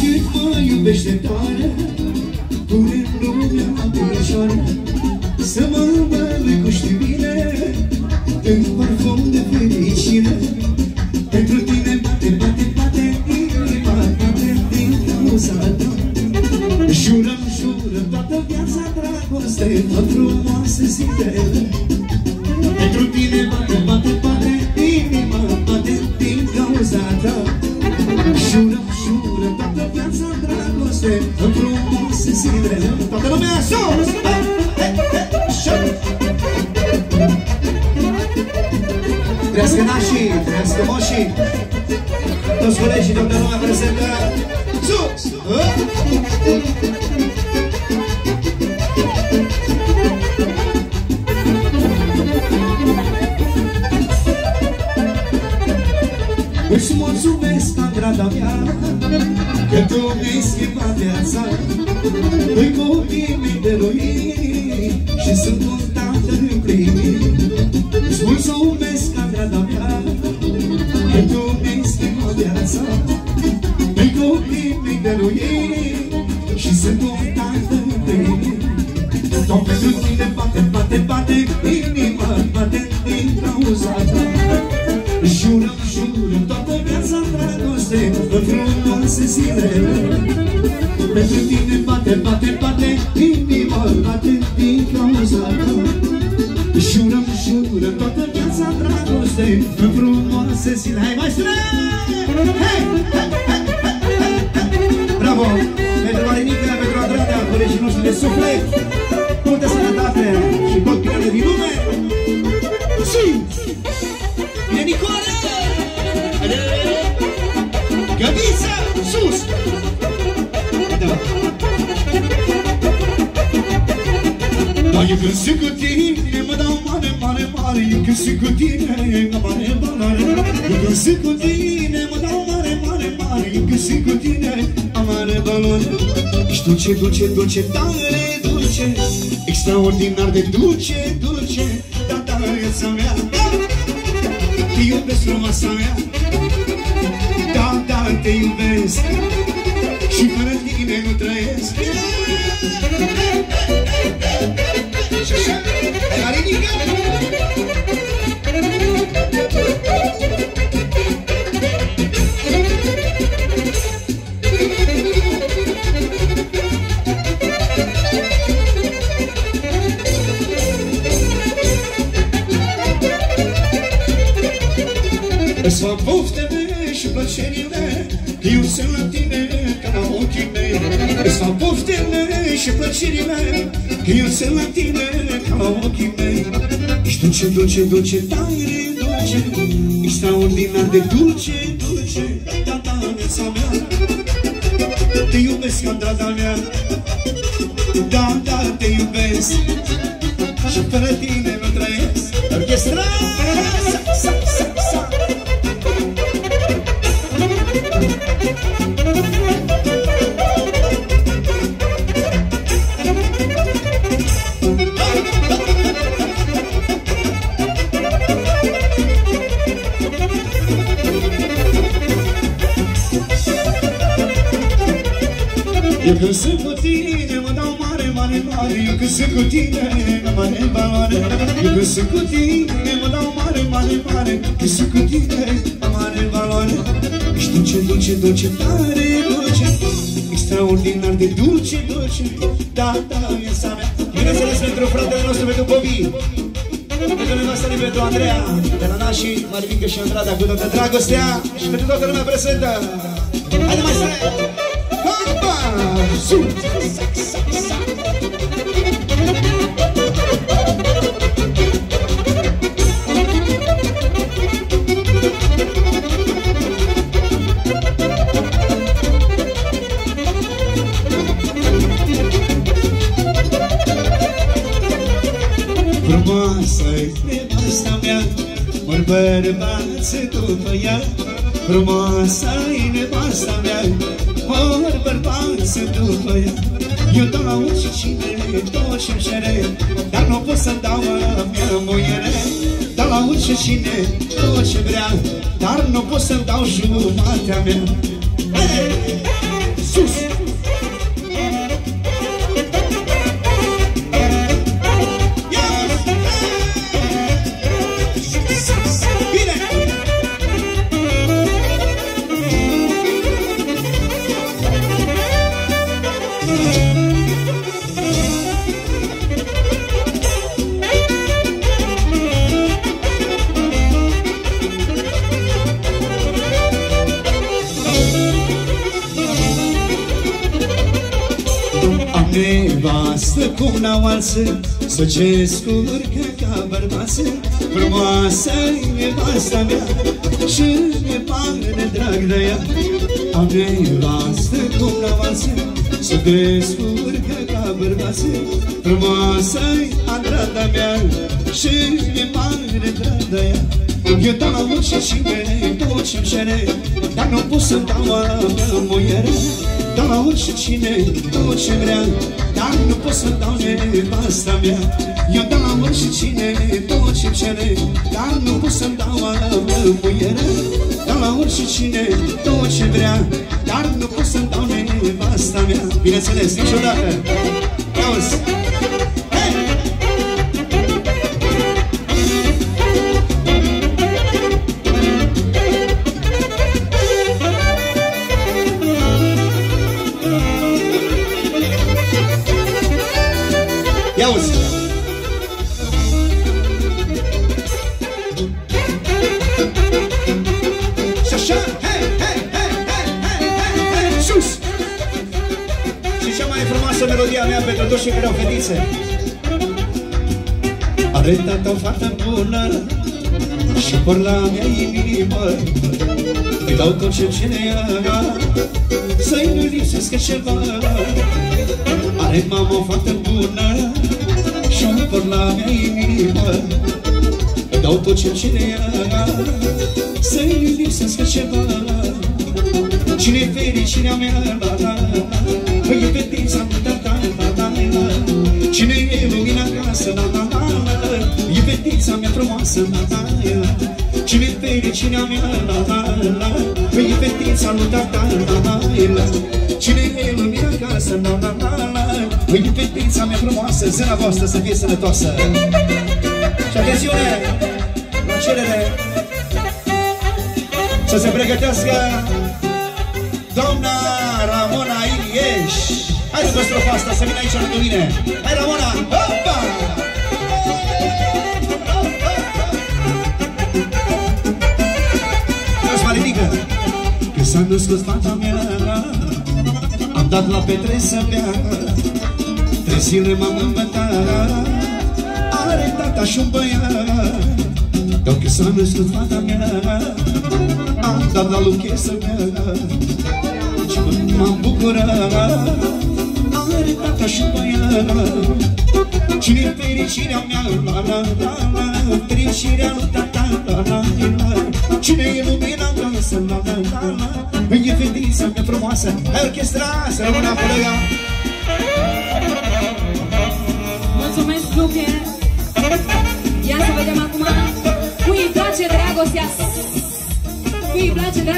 Cât mă iubește tare Pune lumea pe picioare Să mă îmbălui cu știbine În parfum de fericire. Pentru tine bate, bate, bate Inima bate din cauza ta Jurăm, jurăm toată viața dragoste Tot frumoase zilele Pentru tine bate, bate, bate frumoase zilele Toată lumea sus! Hai, hai, hai, șut! Trească nașii, trească moșii Toți colegii, toată lumea prezentă Sus! Hă? Îți mulțumesc, Andrada mea Că tu mi-ai schimbat viața Îi copii mi dărui Și sunt un tată împlinit Îți mulțumesc, Andrada mea Că tu mi-ai schimbat viața Îi copii mi dărui Și sunt un tată împlinit Tot pentru tine bate, bate, bate Jurăm, jurăm toată viața dragoste În frumoase zile Hai mai sus! Hei! Hei! Hei! Hei! Hei! Bravo! Pentru Marinică, pentru Andrada, colegii noștri de suflet Multă sănătate și tot binele din lume Și Bine, Nicole! Găbița, sus! Da. Da, eu când sunt cu tine, mă dau mare, mare, mare Eu când sunt cu tine, mă mare, mare. Eu când sunt cu tine, mă dau mare, mare, mare Eu când sunt cu tine, am mare valori Ești dulce, dulce, dulce, tare, dulce Extraordinar de dulce, dulce Da, da, viața mea. Te iubesc frumoasa mea. Da, da, te iubesc. Și fără tine nu trăiesc ca la ochii mei Îți fac poftele și plăcerile Eu sunt la tine ca la ochii mei. Ești dulce, dulce, dulce, tare, dulce Extraordinar de dulce, dulce Da, da, viața mea. Te iubesc ca drada mea Da, da, te iubesc. Și fără tine nu trăiesc. Orchestra! Eu când sunt cu tine mă dau mare, mare, mare. Eu când sunt cu tine am mare valoare Eu când sunt cu tine mă dau mare, mare, mare. Când sunt cu tine am mare valoare. Ești dulce, dulce, dulce, tare, dulce Extraordinar de dulce, dulce Da, da, viața mea Bineînțeles pentru fratele nostru, pentru Bobi pentru nevastă lui pentru Andreea, de la nașii Marivică și Andrada, cu toată dragostea și pentru toată lumea prezentă. Haide mai să Hopa! Sus! Frumoasă-i nevasta mea Mor bărbați după ea Frumoasă-i nevasta mea Mor bărbați după ea. Eu dau la oricine tot ce-mi cere Dar nu pot să dau la mea muiere Dau la oricine tot ce vrea Dar nu pot să dau jumatea mea. Hey! Am nevastă cum n-au alță Să ce scurcă ca bărbață Frumoasă e nevasta mea Și mi-e pare drag de ea. Am nevastă cum n-au alță Să te scurcă ca bărbață Frumoasă-i adrada mea Și mi-e pare drag de ea. Eu dau la orice cine, tot ce-mi cere Dar nu pot să dau la mea muiere Dau la orice cine, tot ce vrea. Dar nu pot să dau nevasta mea. Eu dau la orice cine, tot ce-mi cere. Dar nu pot să dau la mea muiere Dau la orice cine, tot ce vrea. Dar nu pot să dau nevasta mea. Bineînțeles, niciodată. Auzi! auzi melodia mea pentru toți cei care au fetițe Are tata o fată bună Și por la mea inimă. Îi dau tot ce cine ea Să-i nu lipsească ceva. Are mama o fată bună Și-o por la mea inimă. Îi dau tot ce cine ea Să-i lipsească ceva. Cine-i fericirea mea la la la Păi e fetița mea Cine e lumina acasă la la la la E fetița mea frumoasă la la la Cine-i fericirea mea la la la Păi e fetița lui tata la la la Cine e lumina acasă la la la la Păi e fetița mea frumoasă Zâna voastră să fie sănătoasă. Și atențiune La cerere Să se pregătească Doamna Ramona Ilieș Hai după strofa asta să vină aici lângă mine. Hai Ramona, hopa! Nu-ți mai ridică Că s-a născut fata mea. Am dat la petre să bea. Trei zile m-am îmbătat. Are tata și-un băiat. Dar că s-a născut fata mea. Am dat la luche să bea. Și m-am bucurat Are tata și-un băiat Cine fericirea mea, la la la la Fericirea lui tata, la la la Cine e lumina casă, la la la la E fetița mea frumoasă, hai orchestra, să rămână colega Mulțumesc, Luche! Ia să vedem acum cui îi place dragostea! Cui îi place dragostea!